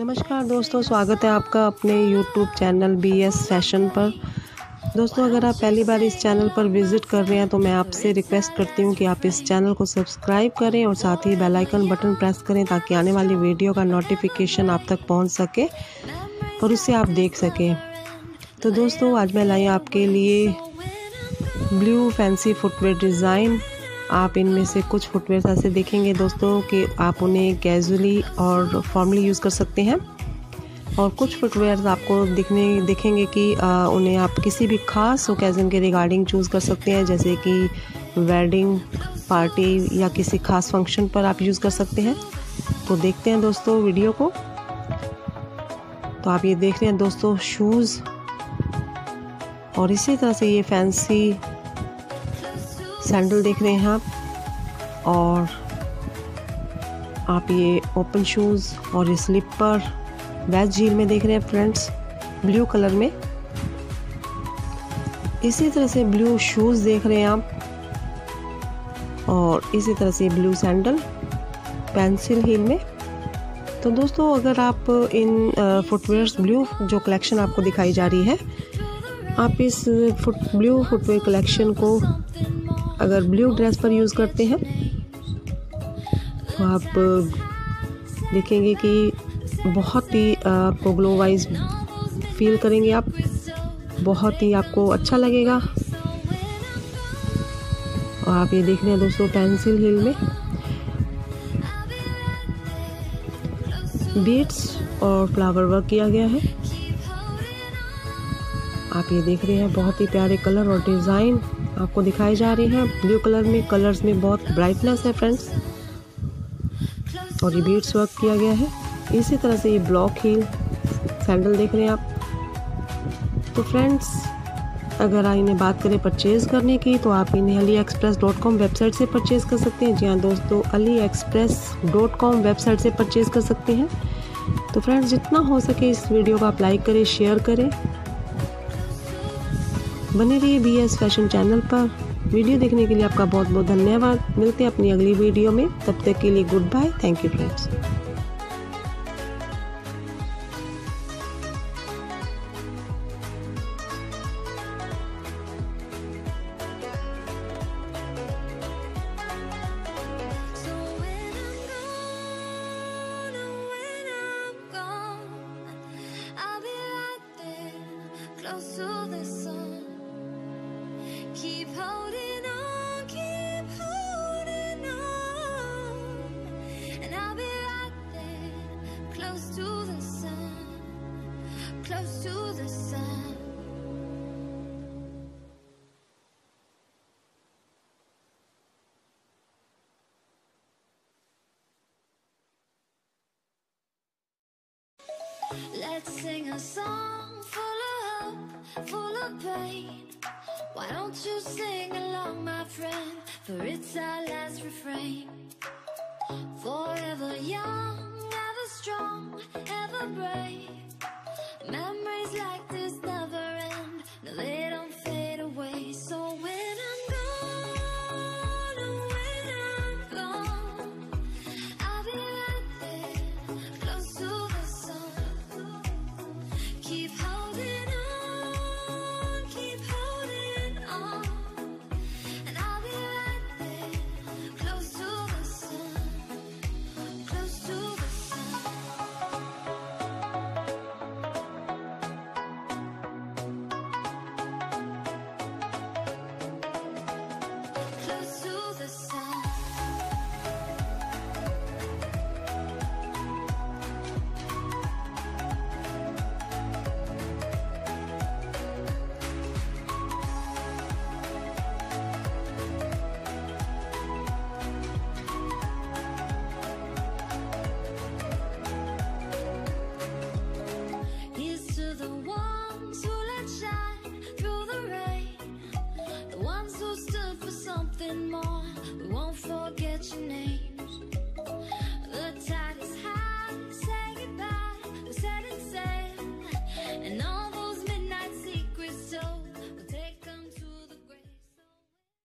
नमस्कार दोस्तों, स्वागत है आपका अपने YouTube channel B S fashion पर। दोस्तों, अगर आप पहली बार इस चैनल पर विज़िट कर रहे हैं तो मैं आपसे रिक्वेस्ट करती हूँ कि आप इस चैनल को सब्सक्राइब करें और साथ ही बेल आइकन बटन प्रेस करें ताकि आने वाली वीडियो का नोटिफिकेशन आप तक पहुँच सके और उससे आप देख सकें। तो दोस्तों, आज मैं लाई आपके लिए ब्लू फैंसी फुटवेयर डिज़ाइन आप इनमें से कुछ फुटवेयर ऐसे देखेंगे दोस्तों कि आप उन्हें कैजुअली और फॉर्मली यूज़ कर सकते हैं। और कुछ फुटवेयर आपको दिखने देखेंगे कि आ, उन्हें आप किसी भी खास ओकेज़न के रिगार्डिंग चूज़ कर सकते हैं जैसे कि वेडिंग पार्टी या किसी खास फ़ंक्शन पर आप यूज़ कर सकते हैं। तो देखते हैं दोस्तों वीडियो को। तो आप ये देख रहे हैं दोस्तों शूज़। और इसी तरह से ये फैंसी सैंडल देख रहे हैं आप। और आप ये ओपन शूज़ और ये स्लीपर वेस्ट झील में देख रहे हैं फ्रेंड्स, ब्लू कलर में। इसी तरह से ब्लू शूज़ देख रहे हैं आप। और इसी तरह से ब्लू सैंडल पेंसिल हील में। तो दोस्तों, अगर आप इन फुटवेयर्स, ब्लू जो कलेक्शन आपको दिखाई जा रही है, आप इस फुट, ब्लू फुटवेयर कलेक्शन को अगर ब्लू ड्रेस पर यूज़ करते हैं तो आप देखेंगे कि बहुत ही आपको ग्लो वाइज फील करेंगे आप। बहुत ही आपको अच्छा लगेगा। और आप ये देख रहे हैं दोस्तों पेंसिल हिल में। बीट्स और फ्लावर वर्क किया गया है। आप ये देख रहे हैं बहुत ही प्यारे कलर और डिज़ाइन आपको दिखाई जा रही है। ब्लू कलर में कलर्स में बहुत ब्राइटनेस है फ्रेंड्स और ये बीट्स वर्क किया गया है। इसी तरह से ये ब्लॉक हील सैंडल देख रहे हैं आप। तो फ्रेंड्स अगर इन्हें बात करें परचेज़ करने की तो आप इन्हें AliExpress dot com website से परचेज़ कर सकते हैं। जी हाँ दोस्तों AliExpress dot com website से परचेज़ कर सकते हैं। तो फ्रेंड्स जितना हो सके इस वीडियो को आप लाइक करें शेयर करें। बने रहिए बी एस फ़ैशन चैनल पर। वीडियो देखने के लिए आपका बहुत बहुत धन्यवाद। मिलते हैं अपनी अगली वीडियो में। तब तक के लिए goodbye thank you friends close close to the sun. Let's sing a song full of hope, full of pain. Why don't you sing along, my friend? For it's our last refrain. Forever young,